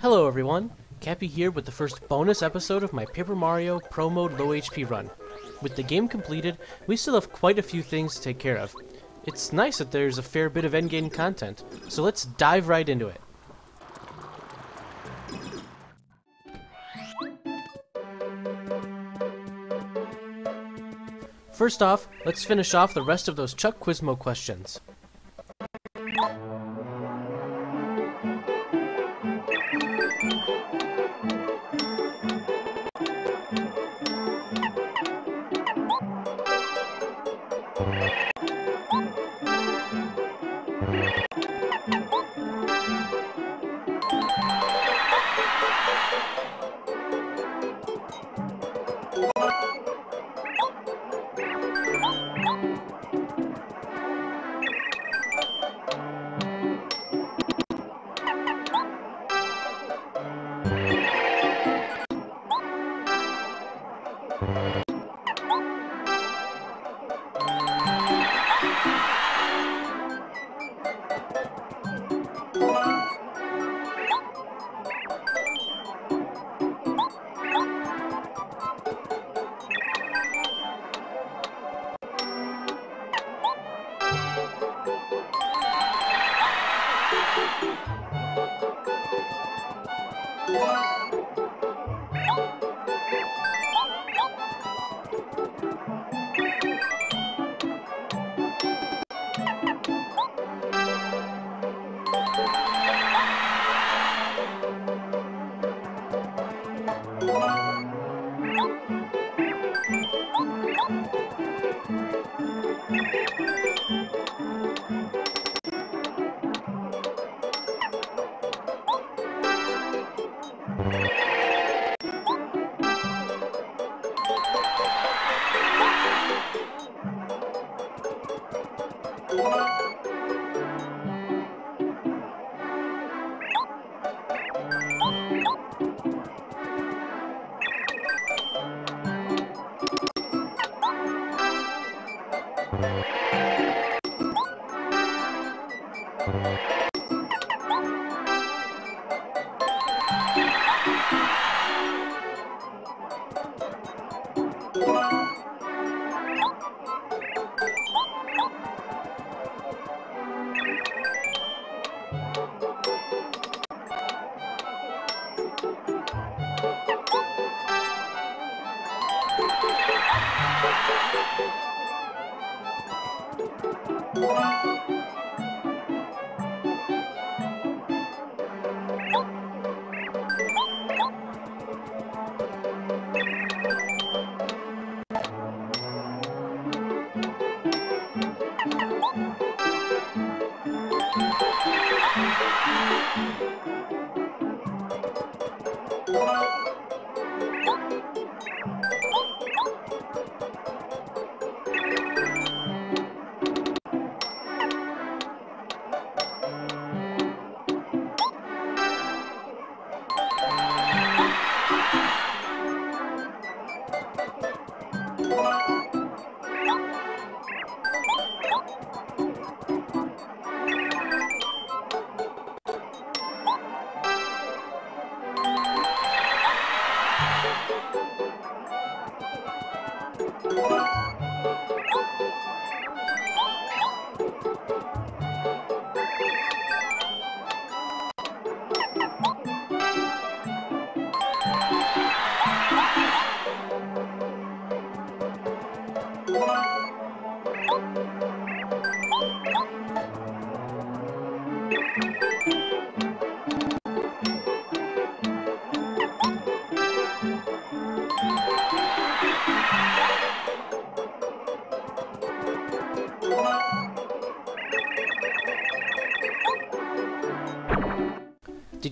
Hello everyone, Kappy here with the first bonus episode of my Paper Mario Pro Mode Low HP run. With the game completed, we still have quite a few things to take care of. It's nice that there's a fair bit of endgame content, so let's dive right into it. First off, let's finish off the rest of those Chuck Quizmo questions.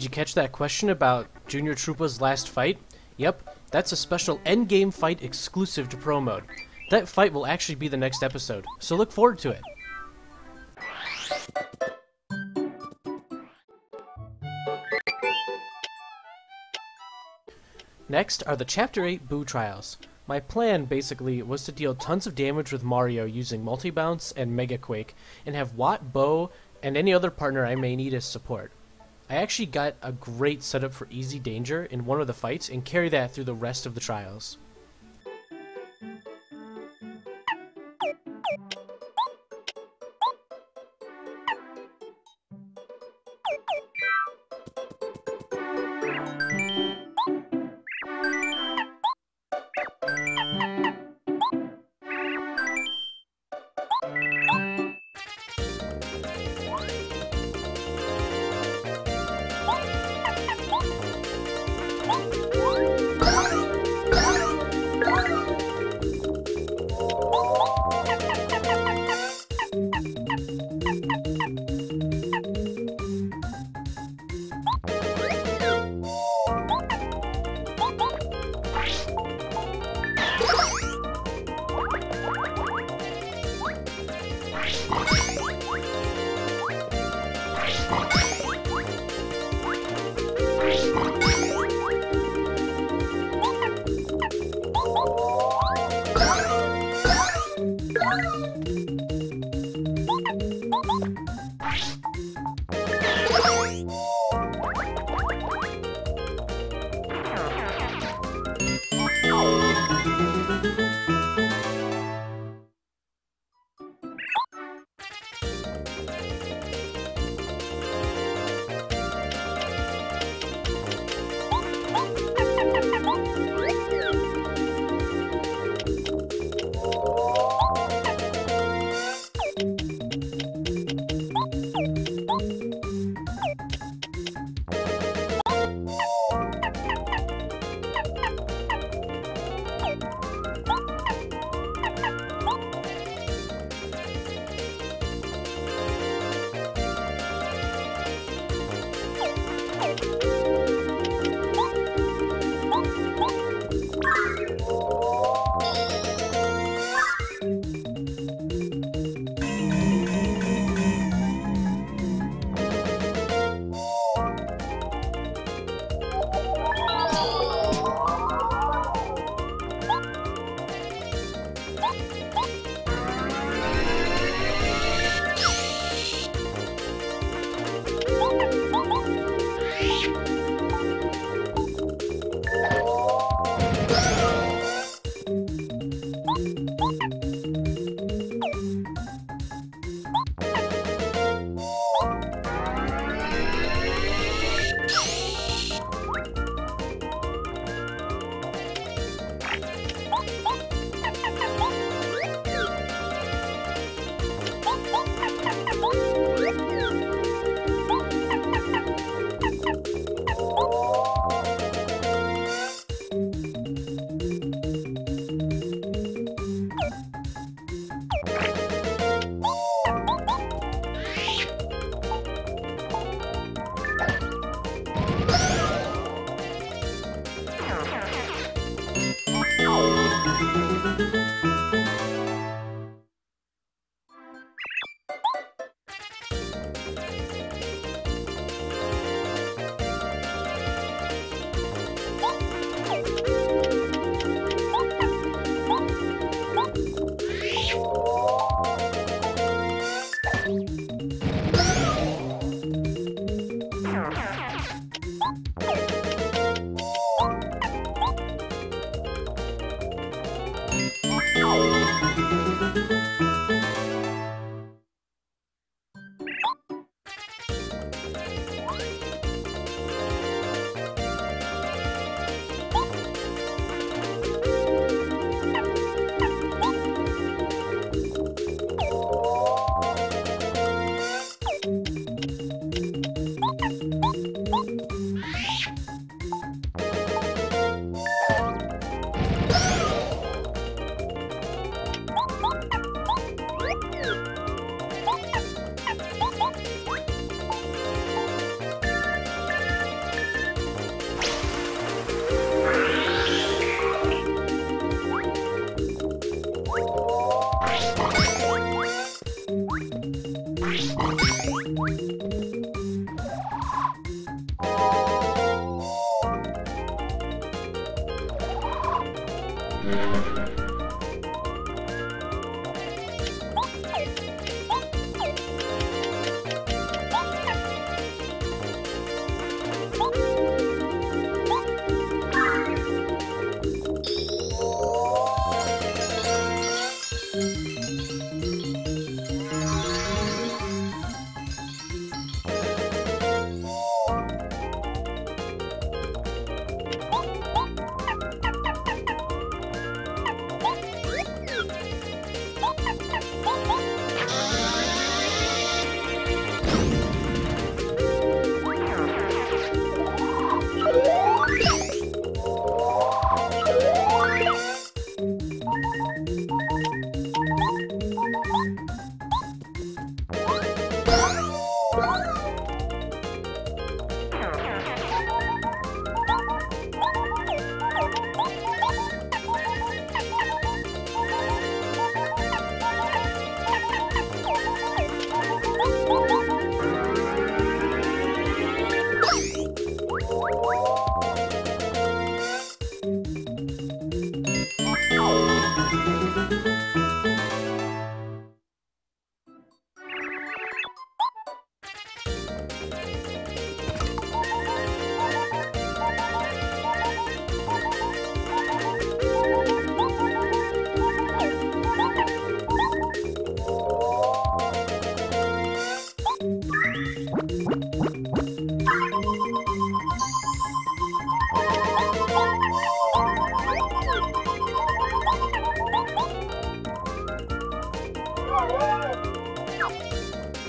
You catch that question about Junior Troopa's last fight? Yep, that's a special endgame fight exclusive to Pro Mode. That fight will actually be the next episode, so look forward to it. Next are the Chapter 8 Boo Trials. My plan, basically, was to deal tons of damage with Mario using Multi-Bounce and Mega Quake, and have Watt, Bow, and any other partner I may need as support. I actually got a great setup for easy danger in one of the fights and carry that through the rest of the trials.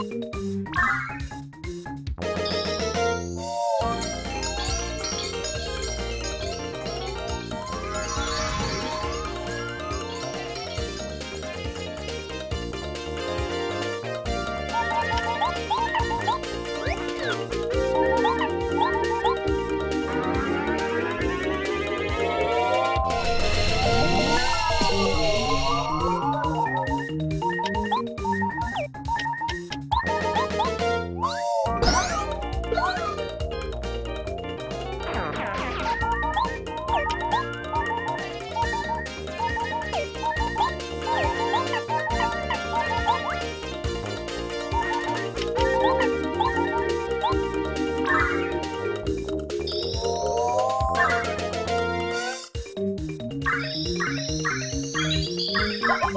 うん。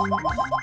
What?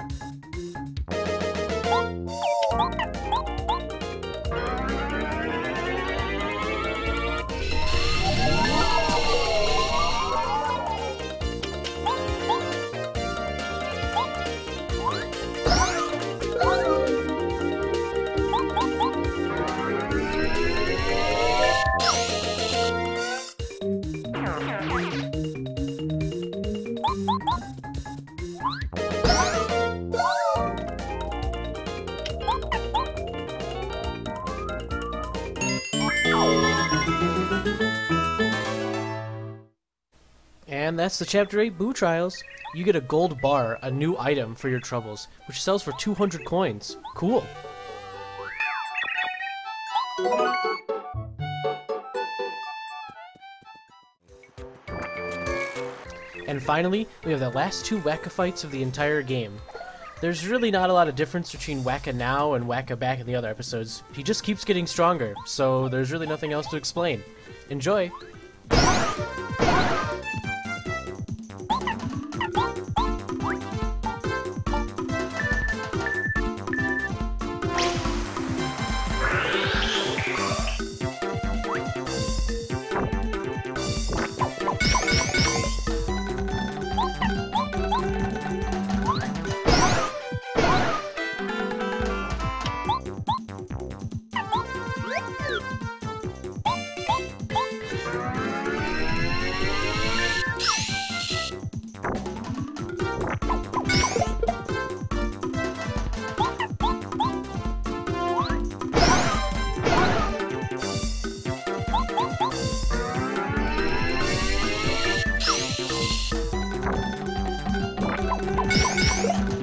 And that's the Chapter 8 Boo Trials. You get a gold bar, a new item for your troubles, which sells for 200 coins. Cool. And finally, we have the last two Waka fights of the entire game. There's really not a lot of difference between Waka now and Waka back in the other episodes. He just keeps getting stronger, so there's really nothing else to explain. Enjoy! Yeah.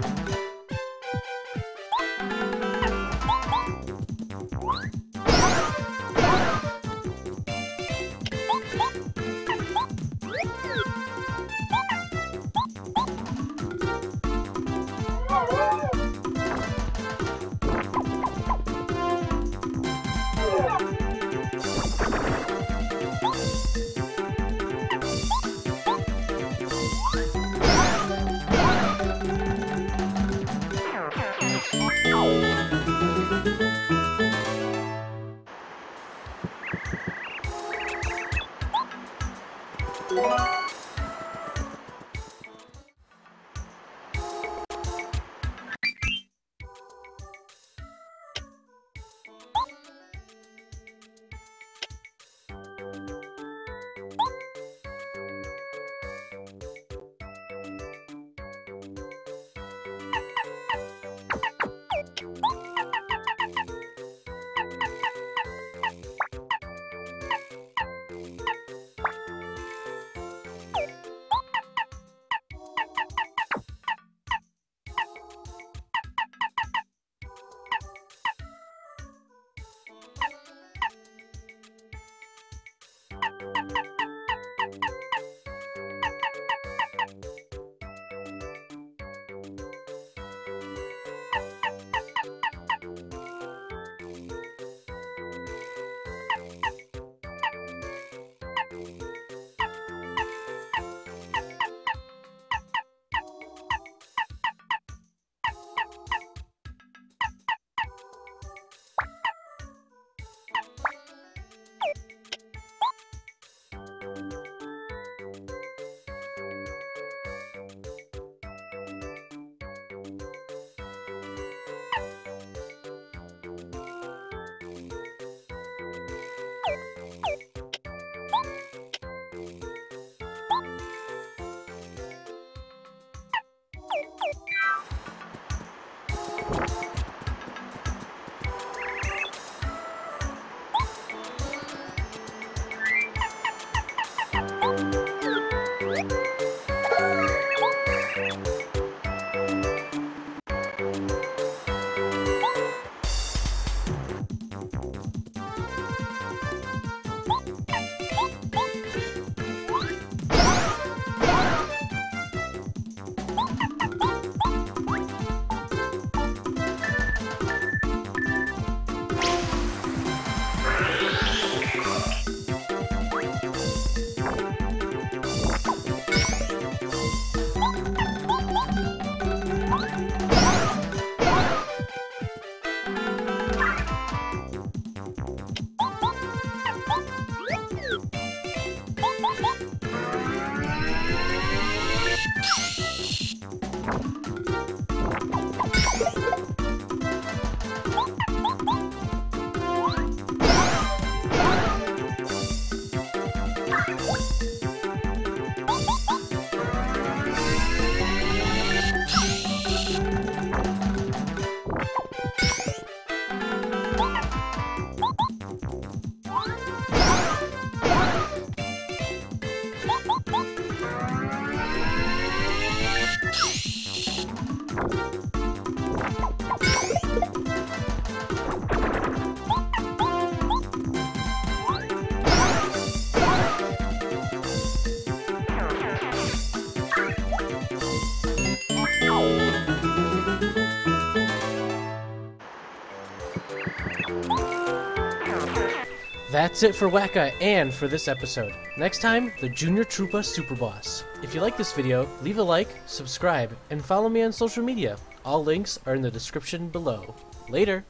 That's it for Waka and for this episode. Next time, the Junior Troopa Super Boss. If you like this video, leave a like, subscribe, and follow me on social media. All links are in the description below. Later!